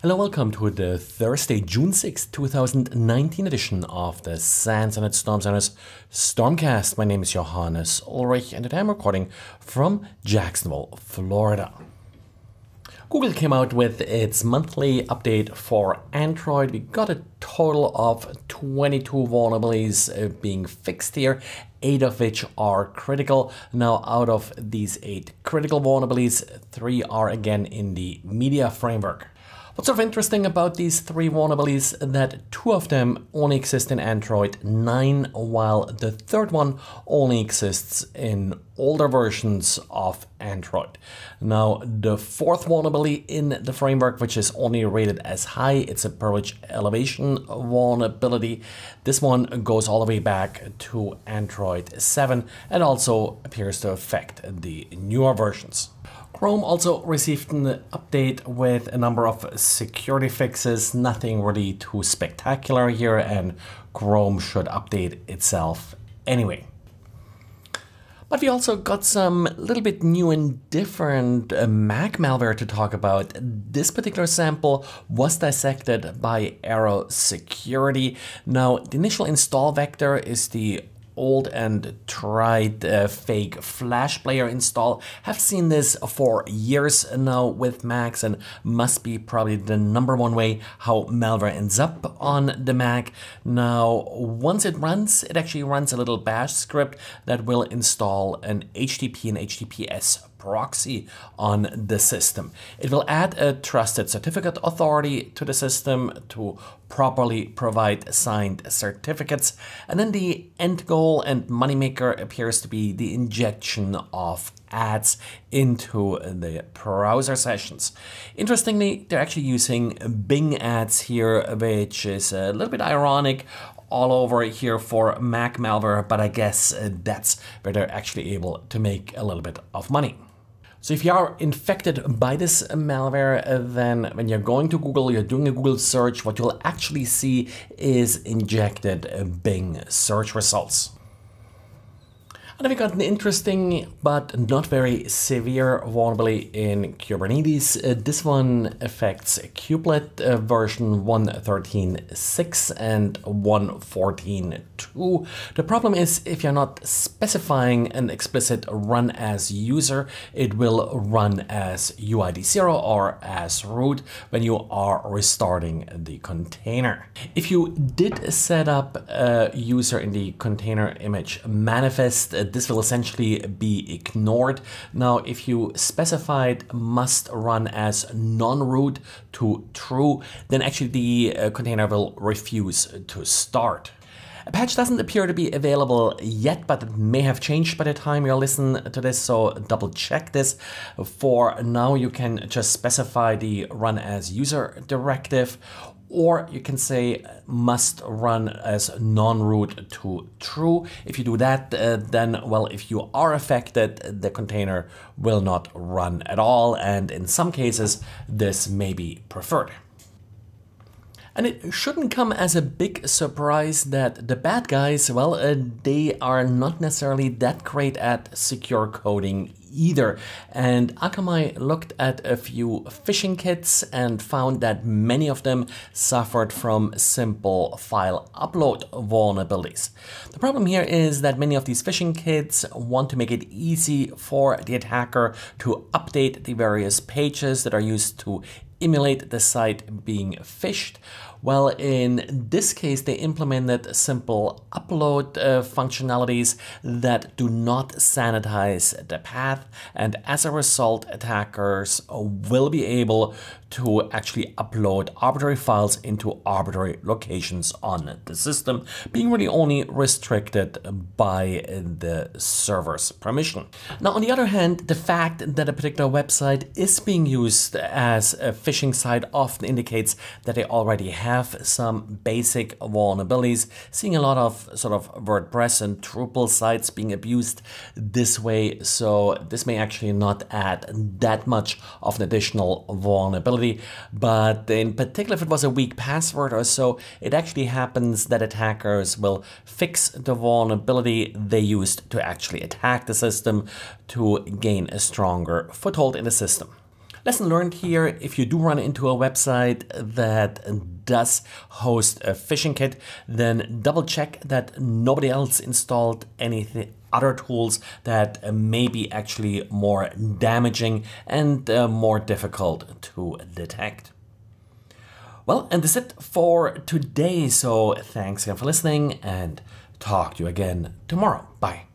Hello, welcome to the Thursday, June 6, 2019 edition of the SANS Internet Storm Center's Stormcast. My name is Johannes Ulrich and today I'm recording from Jacksonville, Florida. Google came out with its monthly update for Android. We got a total of 22 vulnerabilities uh, being fixed here, eight of which are critical. Now, out of these eight critical vulnerabilities, three are again in the media framework. What's sort of interesting about these three vulnerabilities that two of them only exist in Android 9 while the third one only exists in older versions of Android. Now the fourth vulnerability in the framework which is only rated as high, it's a privilege elevation vulnerability. This one goes all the way back to Android 7 and also appears to affect the newer versions. Chrome also received an update with a number of security fixes, nothing really too spectacular here, and Chrome should update itself anyway. But we also got some little bit new and different uh, Mac malware to talk about. This particular sample was dissected by Arrow Security. Now, the initial install vector is the old and tried uh, fake Flash player install. Have seen this for years now with Macs and must be probably the number one way how malware ends up on the Mac. Now, once it runs, it actually runs a little bash script that will install an HTTP and HTTPS proxy on the system. It will add a trusted certificate authority to the system to properly provide signed certificates. And then the end goal and moneymaker appears to be the injection of ads into the browser sessions. Interestingly, they're actually using Bing ads here, which is a little bit ironic all over here for Mac malware, but I guess uh, that's where they're actually able to make a little bit of money. So if you are infected by this malware, uh, then when you're going to Google, you're doing a Google search, what you'll actually see is injected uh, Bing search results. And we got an interesting but not very severe vulnerability in Kubernetes. Uh, this one affects kubelet uh, version 1.13.6 and 1.14.2. The problem is if you're not specifying an explicit run as user, it will run as UID0 or as root when you are restarting the container. If you did set up a user in the container image manifest, this will essentially be ignored. Now, if you specified must run as non-root to true, then actually the uh, container will refuse to start. A patch doesn't appear to be available yet, but it may have changed by the time you listen to this, so double check this. For now, you can just specify the run as user directive, or you can say must run as non-root to true. If you do that, uh, then, well, if you are affected, the container will not run at all. And in some cases, this may be preferred. And it shouldn't come as a big surprise that the bad guys, well, uh, they are not necessarily that great at secure coding either. And Akamai looked at a few phishing kits and found that many of them suffered from simple file upload vulnerabilities. The problem here is that many of these phishing kits want to make it easy for the attacker to update the various pages that are used to emulate the site being phished. Well, in this case, they implemented simple upload uh, functionalities that do not sanitize the path. And as a result, attackers will be able to actually upload arbitrary files into arbitrary locations on the system, being really only restricted by the server's permission. Now, on the other hand, the fact that a particular website is being used as a phishing site often indicates that they already have some basic vulnerabilities, seeing a lot of sort of WordPress and Drupal sites being abused this way. So this may actually not add that much of an additional vulnerability, but in particular if it was a weak password or so, it actually happens that attackers will fix the vulnerability they used to actually attack the system to gain a stronger foothold in the system. Lesson learned here if you do run into a website that does host a phishing kit, then double check that nobody else installed anything other tools that may be actually more damaging and uh, more difficult to detect. Well, and that's it for today. So thanks again for listening and talk to you again tomorrow. Bye.